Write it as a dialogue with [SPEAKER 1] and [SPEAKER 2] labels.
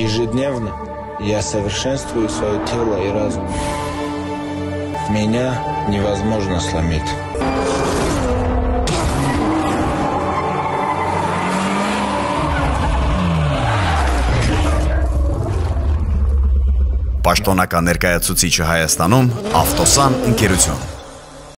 [SPEAKER 1] Ежедневно я совершенствую свое тело и разум. Меня невозможно сломить.
[SPEAKER 2] Պաշտոնական ներկայացուցիչը Հայաստանում Ավտոսան ընկերություն